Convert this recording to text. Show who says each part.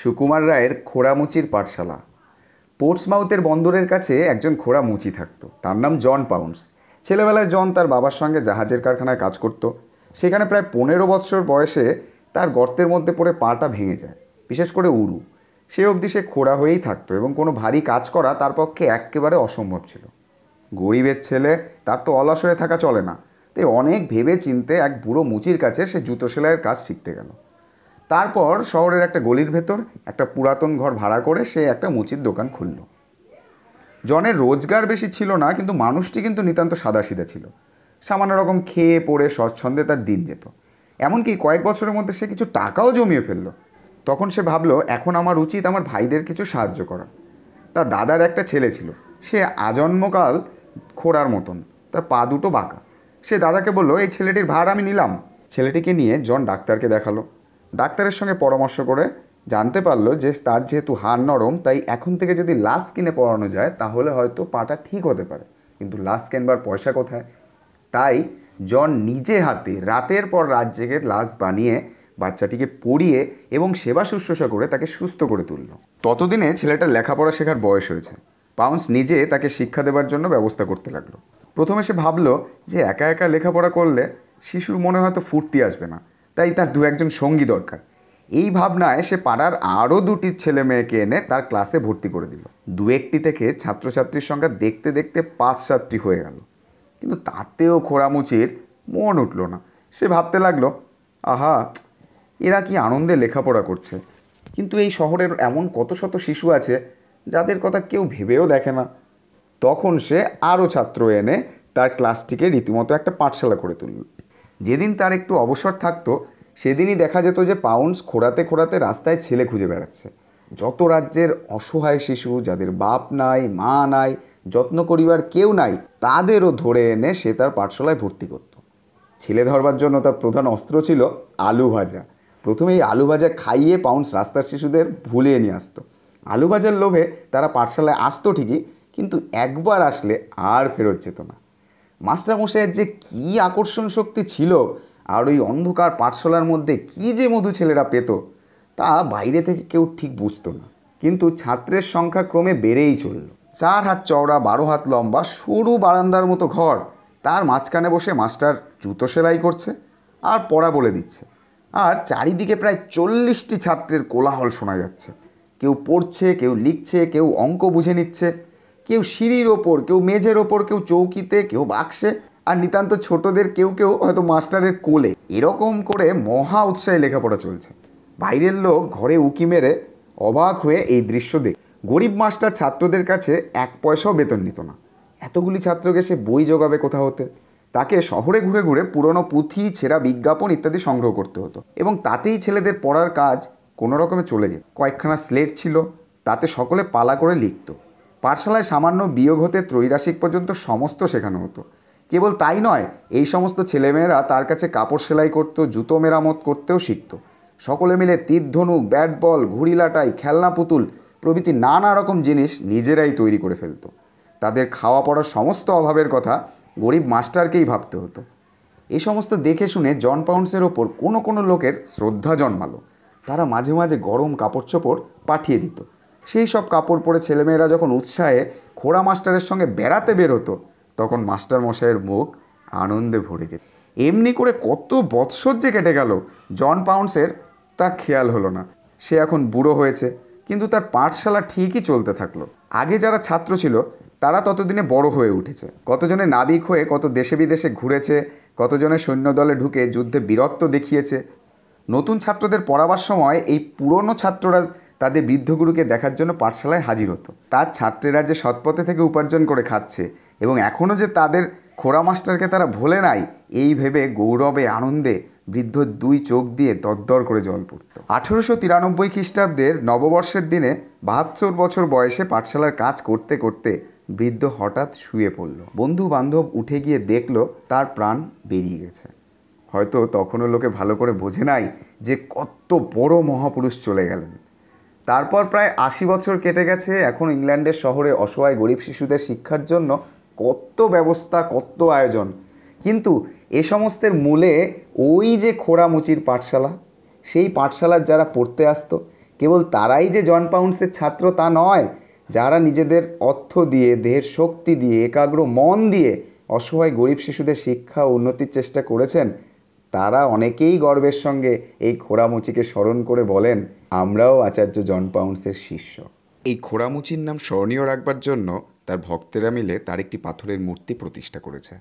Speaker 1: সুকুমার রায়ের খোড়ামুচির পাঠশালা। পোর্টসমাউথের বন্দরের কাছে একজন খোড়া মুচি থাকতো। তার নাম জন পাউন্স ছেলেবেলায় জন তার বাবার সঙ্গে জাহাজের কারখানায় কাজ করত। সেখানে প্রায় পনেরো বৎসর বয়সে তার গর্তের মধ্যে পড়ে পাটা ভেঙে যায়, বিশেষ করে উরু। সে অবধি সে খোড়া হয়েই থাকতো এবং কোনো ভারী কাজ করা তার পক্ষে একেবারে অসম্ভব ছিল। গরিবের ছেলে, তার তো অলস হয়ে থাকা চলে না। তাই অনেক ভেবে চিনতে এক বুড়ো মুচির কাছে সে জুতো সেলাইয়ের কাজ শিখতে গেল। তারপর শহরের একটা গলির ভেতর একটা পুরাতন ঘর ভাড়া করে সে একটা মুচির দোকান খুলল। জনের রোজগার বেশি ছিল না, কিন্তু মানুষটি কিন্তু নিতান্ত সাদাসিধা ছিল। সামান্য রকম খেয়ে পড়ে স্বচ্ছন্দে তার দিন যেত। এমনকি কয়েক বছরের মধ্যে সে কিছু টাকাও জমিয়ে ফেলল। তখন সে ভাবলো, এখন আমার উচিত আমার ভাইদের কিছু সাহায্য করা। তার দাদার একটা ছেলে ছিল। সে আজন্মকাল খোড়ার মতন, তার পা দুটো বাঁকা। সে দাদাকে বলল, এই ছেলেটির ভার আমি নিলাম। ছেলেটিকে নিয়ে জন ডাক্তারকে দেখাল। ডাক্তারের সঙ্গে পরামর্শ করে জানতে পারল যে তার যেহেতু হাড় নরম, তাই এখন থেকে যদি লাশ কিনে পড়ানো যায়, তাহলে হয়তো পাটা ঠিক হতে পারে। কিন্তু লাশ কেনবার পয়সা কোথায়? তাই জন নিজে হাতে রাতের পর রাত জেগে লাশ বানিয়ে, বাচ্চাটিকে পড়িয়ে এবং সেবা শুশ্রূষা করে তাকে সুস্থ করে তুলল। ততদিনে ছেলেটার লেখাপড়া শেখার বয়স হয়েছে। পাউন্স নিজে তাকে শিক্ষা দেবার জন্য ব্যবস্থা করতে লাগল। প্রথমে সে ভাবলো যে একা একা লেখাপড়া করলে শিশুর মনে হয়তো ফুর্তি আসবে না। তাই তার দু একজন সঙ্গী দরকার। এই ভাবনায় সে পাড়ার আরও দুটি ছেলে মেয়েকে এনে তার ক্লাসে ভর্তি করে দিল। দু একটি থেকে ছাত্রছাত্রীর সংখ্যা দেখতে দেখতে পাঁচ সাতটি হয়ে গেল। কিন্তু তাতেও খোড়ামুচির মন উঠল না। সে ভাবতে লাগল, আহা, এরা কি আনন্দে লেখাপড়া করছে। কিন্তু এই শহরের এমন কত শত শিশু আছে যাদের কথা কেউ ভেবেও দেখে না। তখন সে আরও ছাত্র এনে তার ক্লাসটিকে রীতিমতো একটা পাঠশালা করে তুলল। যেদিন তার একটু অবসর থাকতো, সেদিনই দেখা যেত যে পাউন্স খোঁড়াতে খোঁড়াতে রাস্তায় ছেলে খুঁজে বেড়াচ্ছে। যত রাজ্যের অসহায় শিশু, যাদের বাপ নাই, মা নাই, যত্ন করিবার কেউ নাই, তাদেরও ধরে এনে সে তার পাঠশালায় ভর্তি করত। ছেলে ধরবার জন্য তার প্রধান অস্ত্র ছিল আলু ভাজা। প্রথমে এই আলু ভাজা খাইয়ে পাউন্স রাস্তার শিশুদের ভুলিয়ে নিয়ে আসতো। আলু ভাজার লোভে তারা পাঠশালায় আসতো ঠিকই, কিন্তু একবার আসলে আর ফেরত যেত না। মাস্টারমশাইয়ের যে কী আকর্ষণ শক্তি ছিল আর ওই অন্ধকার পাঠশালার মধ্যে কী যে মধু ছেলেরা পেত, তা বাইরে থেকে কেউ ঠিক বুঝতো না। কিন্তু ছাত্রের সংখ্যা ক্রমে বেড়েই চলল। চার হাত চওড়া, বারো হাত লম্বা, সরু বারান্দার মতো ঘর। তার মাঝখানে বসে মাস্টার জুতো সেলাই করছে আর পড়া বলে দিচ্ছে। আর চারিদিকে প্রায় চল্লিশটি ছাত্রের কোলাহল শোনা যাচ্ছে। কেউ পড়ছে, কেউ লিখছে, কেউ অঙ্ক বুঝে নিচ্ছে। কেউ সিঁড়ির ওপর, কেউ মেঝের ওপর, কেউ চৌকিতে, কেউ বাক্সে, আর নিতান্ত ছোটদের কেউ কেউ হয়তো মাস্টারের কোলে। এরকম করে মহা উৎসাহে লেখাপড়া চলছে। বাইরের লোক ঘরে উকি মেরে অবাক হয়ে এই দৃশ্য দেখ। গরিব মাস্টার ছাত্রদের কাছে এক পয়সাও বেতন নিত না। এতগুলি ছাত্রকে সে বই জোগাবে কোথা হতে? তাকে শহরে ঘুরে ঘুরে পুরনো পুঁথি, ছেঁড়া বিজ্ঞাপন ইত্যাদি সংগ্রহ করতে হতো। এবং তাতেই ছেলেদের পড়ার কাজ কোনো রকমে চলে যেত। কয়েকখানা স্লেট ছিল, তাতে সকলে পালা করে লিখত। পাঠশালায় সামান্য বিয়োগ হতে ত্রৈরাসিক পর্যন্ত সমস্ত শেখানো হতো। কেবল তাই নয়, এই সমস্ত ছেলেমেয়েরা তার কাছে কাপড় সেলাই করত, জুতো মেরামত করতেও শিখত। সকলে মিলে তীর ধনুক, ব্যাট বল, ঘুড়ি লাটাই, খেলনা পুতুল প্রভৃতি নানা রকম জিনিস নিজেরাই তৈরি করে ফেলতো। তাদের খাওয়া পড়ার সমস্ত অভাবের কথা গরিব মাস্টারকেই ভাবতে হতো। এই সমস্ত দেখে শুনে জন পাউন্সের ওপর কোনো কোনো লোকের শ্রদ্ধা জন্মালো। তারা মাঝে মাঝে গরম কাপড় চোপড় পাঠিয়ে দিত। সেই সব কাপড় পরে ছেলেমেয়েরা যখন উৎসাহে খোড়া মাস্টারের সঙ্গে বেড়াতে বেরোতো, তখন মাস্টার মশাইয়ের মুখ আনন্দে ভরে যেত। এমনি করে কত বৎসর যে কেটে গেল, জন পাউন্সের তা খেয়াল হলো না। সে এখন বুড়ো হয়েছে, কিন্তু তার পাঠশালা ঠিকই চলতে থাকল। আগে যারা ছাত্র ছিল, তারা ততদিনে বড় হয়ে উঠেছে। কতজনে নাবিক হয়ে কত দেশে বিদেশে ঘুরেছে, কতজনে সৈন্যদলে ঢুকে যুদ্ধে বীরত্ব দেখিয়েছে। নতুন ছাত্রদের পড়াবার সময় এই পুরনো ছাত্ররা তাদের বৃদ্ধগুরুকে দেখার জন্য পাঠশালায় হাজির হতো। তার ছাত্রেরা যে সৎপথে থেকে উপার্জন করে খাচ্ছে এবং এখনও যে তাদের খোড়া মাস্টারকে তারা ভোলে নাই, এই ভেবে গৌরবে, আনন্দে বৃদ্ধ দুই চোখ দিয়ে দরদর করে জল পড়ত। আঠেরোশো তিরানব্বই খ্রিস্টাব্দের নববর্ষের দিনে বাহাত্তর বছর বয়সে পাঠশালার কাজ করতে করতে বৃদ্ধ হঠাৎ শুয়ে পড়ল। বন্ধু বান্ধব উঠে গিয়ে দেখল তার প্রাণ বেরিয়ে গেছে। হয়তো তখনও লোকে ভালো করে বোঝে নাই যে কত বড় মহাপুরুষ চলে গেলেন। তারপর প্রায় আশি বছর কেটে গেছে, এখন ইংল্যান্ডের শহরে অসহায় গরিব শিশুদের শিক্ষার জন্য কত ব্যবস্থা, কত আয়োজন। কিন্তু এ সমস্তের মূলে ওই যে খোড়ামুচির পাঠশালা, সেই পাঠশালার যারা পড়তে আসতো, কেবল তারাই যে জন পাউন্ডসের ছাত্র তা নয়, যারা নিজেদের অর্থ দিয়ে, দেহের শক্তি দিয়ে, একাগ্র মন দিয়ে অসহায় গরিব শিশুদের শিক্ষা উন্নতির চেষ্টা করেছেন তারা অনেকেই গর্বের সঙ্গে এই খোড়ামুচিকে স্মরণ করে বলেন, আমরাও আচার্য জন পাউন্সের শিষ্য। এই খোড়ামুচির নাম স্মরণীয় রাখবার জন্য তার ভক্তেরা মিলে তার একটি পাথরের মূর্তি প্রতিষ্ঠা করেছে।